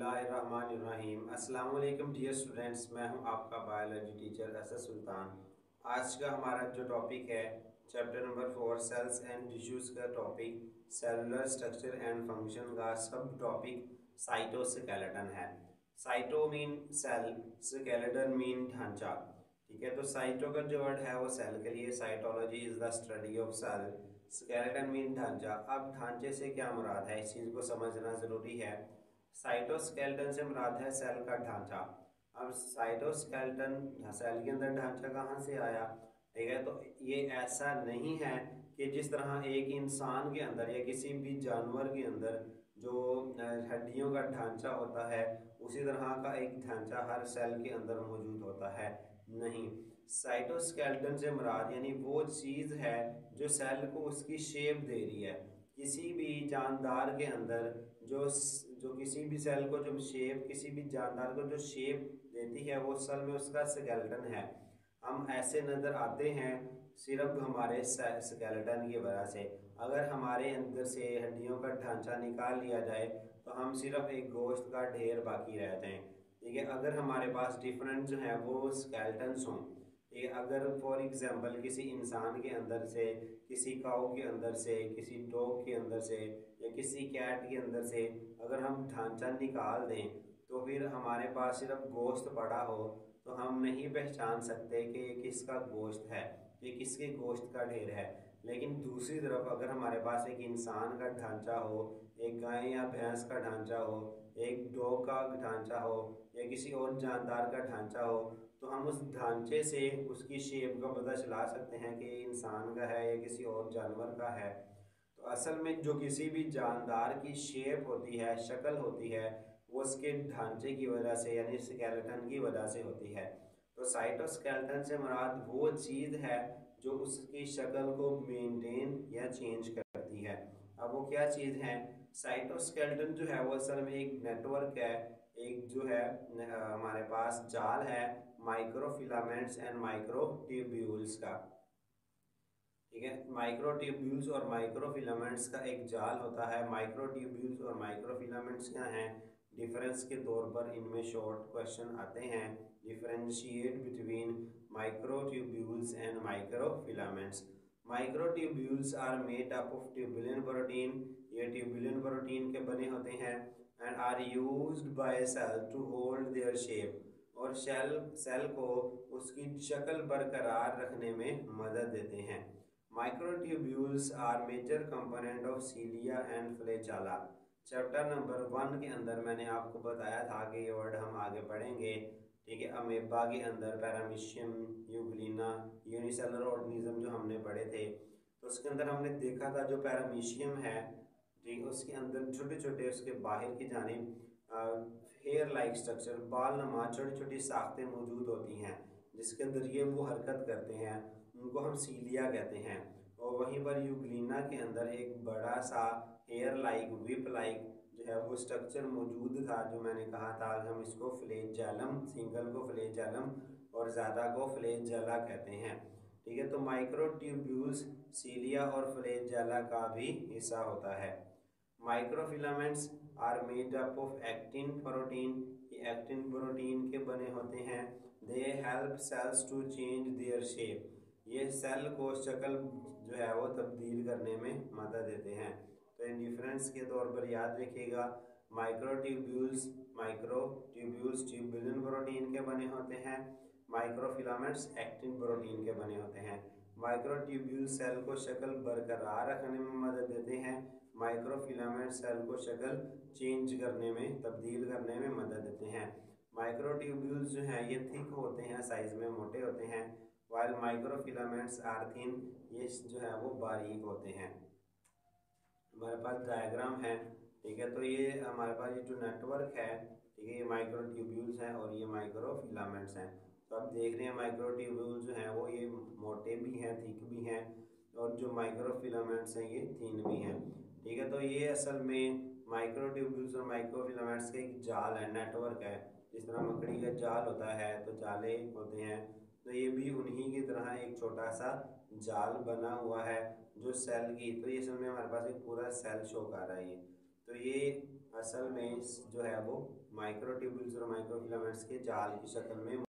बिस्मिल्लाहिर्रहमानिर्रहीम। अस्सलाम dear students, मैं हूँ आपका बायोलॉजी टीचर असद सुल्तान। आज का हमारा जो टॉपिक है, chapter number four, cells and tissues का topic, cellular structure and function का सब टॉपिक, साइटोस्केलेटन है। Cyto mean cell, skeleton mean ढांचा। ठीक है तो साइटो का जो वर्ड है, वो सेल के लिए cytology is the study of cell skeleton mean ढांचा। अब ढांचे से क्या मुराद है, इस चीज़ को समझना ज़रूरी है। साइटोस्केल्टन से मुराद है सेल का ढांचा। अब साइटोस्केल्टन, सेल के अंदर ढांचा कहाँ से आया? ठीक है तो ये ऐसा नहीं है कि जिस तरह एक इंसान के अंदर या किसी भी जानवर के अंदर जो हड्डियों का ढांचा होता है, उसी तरह का एक ढांचा हर सेल के अंदर मौजूद होता है। नहीं, साइटोस्केल्टन से मुराद, यानी वो चीज़ है जो सेल को उसकी शेप दे रही है। किसी भी जानदार के अंदर जो जो किसी भी सेल को जो शेप किसी भी जानदार को जो शेप देती है, वो असल में उसका स्केलेटन है। हम ऐसे नज़र आते हैं सिर्फ़ हमारे स्केलेटन की वजह से। अगर हमारे अंदर से हड्डियों का ढांचा निकाल लिया जाए तो हम सिर्फ़ एक गोश्त का ढेर बाकी रह जाएँ ठीक है, अगर हमारे पास डिफरेंट जो है, वो स्केल्टन्स है अगर फॉर एग्जांपल किसी इंसान के अंदर से, किसी काऊ के अंदर से, किसी डॉग के अंदर से, या किसी कैट के अंदर से अगर हम ढांचा निकाल दें तो फिर हमारे पास सिर्फ़ गोश्त पड़ा हो तो हम नहीं पहचान सकते कि ये किसका गोश्त है ये किसके गोश्त का ढेर है। लेकिन दूसरी तरफ़ अगर हमारे पास एक इंसान का ढांचा हो, एक गाय या भैंस का ढांचा हो, एक डॉग का ढांचा हो, या किसी और जानदार का ढांचा हो तो हम उस ढांचे से उसकी शेप का पता चला सकते हैं कि इंसान का है या किसी और जानवर का है। तो असल में जो किसी भी जानदार की शेप होती है, शक्ल होती है, वो उसके ढांचे की वजह से यानी स्केलेटन की वजह से होती है। तो साइटोस्केलेटन से मुराद वो चीज़ है जो उसकी शक्ल को मेंटेन या चेंज करती है। अब वो क्या चीज़ है? साइटोस्केलेटन जो है, वो असल में एक नेटवर्क है। एक जो है हमारे पास जाल है माइक्रोफिलामेंट्स एंड माइक्रोट्यूब्यूल्स का। ठीक है? माइक्रोट्यूब्यूल्स और माइक्रोफिलामेंट्स का एक जाल होता है। माइक्रोट्यूब्यूल्स और माइक्रोफिलामेंट्स क्या हैं? डिफरेंस के तौर पर इनमें शॉर्ट क्वेश्चन आते हैं। Differentiate between microtubules and microfilaments microtubules are made up of tubulin protein ये ट्यूबुलिन प्रोटीन के बने होते हैं and are used by cell to hold their shape और सेल सेल को उसकी शक्ल बरकरार रखने में मदद देते हैं। Microtubules are major component of cilia and flagella chapter number one के अंदर मैंने आपको बताया था कि ये वर्ड हम आगे पढ़ेंगे। ठीक है अमेबा के अंदर पैरामीशियम यूग्लिना यूनिसेलर ऑर्गेनिज्म जो हमने पढ़े थे तो उसके अंदर हमने देखा था जो पैरामीशियम है, ठीक, उसके अंदर छोटे छोटे उसके बाहर की जानिब हेयर लाइक स्ट्रक्चर बाल नमा छोटी छोटी साख्तें मौजूद होती हैं, जिसके अंदर ये वो हरकत करते हैं, उनको हम सीलिया कहते हैं। और वहीं पर यूग्लिना के अंदर एक बड़ा सा हेयर लाइक विप लाइक जो है वो स्ट्रक्चर मौजूद था, जो मैंने कहा था हम इसको फ्लेजैलम सिंगल को फ्लेजैलम और ज़्यादा को फ्लेजैला कहते हैं। ठीक है तो माइक्रोट्यूब्यूल्स सीलिया और फ्लेजैला का भी हिस्सा होता है। Microfilaments are made up of actin protein ये एक्टिन प्रोटीन के बने होते हैं। They help cells to change their shape ये सेल को शक्ल जो है वो तब्दील करने में मदद देते हैं। तो इन डिफरेंस के तौर पर याद रखिएगा माइक्रोट्यूब्यूल्स माइक्रोट्यूब्यूल्स ट्यूबुलिन प्रोटीन के बने होते हैं माइक्रोफिलामेंट्स एक्टिन प्रोटीन के बने होते हैं। माइक्रो माइक्रोट्यूब्यूल सेल को शक्ल बरकरार रखने में मदद देते हैं माइक्रोफिलामेंट सेल को शक्ल चेंज करने में, तब्दील करने में मदद देते हैं। माइक्रोट्यूब्यूल्स जो हैं, ये थिक होते हैं साइज़ में मोटे होते हैं। वाइल माइक्रोफिलामेंट्स आर थिन ये जो है वो बारीक होते हैं। हमारे पास डायग्राम है, ठीक है? तो ये हमारे पास ये जो नेटवर्क है, ठीक है, ये माइक्रोट्यूब्यूल्स हैं और ये माइक्रोफिलामेंट्स हैं। तो आप देख रहे हैं माइक्रोट्यूब्यूल्स जो हैं वो ये मोटे भी हैं थिक भी हैं और जो माइक्रोफिलामेंट्स हैं ये थीन भी हैं। ठीक है? तो ये असल में माइक्रोट्यूब्यूल्स और माइक्रो माइक्रोफिलामेंट्स का एक जाल है नेटवर्क है। जिस तरह मकड़ी का जाल होता है तो जाले होते हैं। तो ये भी उन्हीं की तरह एक छोटा सा जाल बना हुआ है जो सेल की तो ये समय हमारे पास एक पूरा सेल शो कर रहा है तो ये असल में जो है वो माइक्रोट्यूबुल्स और माइक्रोफिलामेंट्स के जाल की शक्ल में